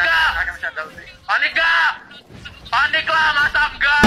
Panik? Panik lah, masa enggak?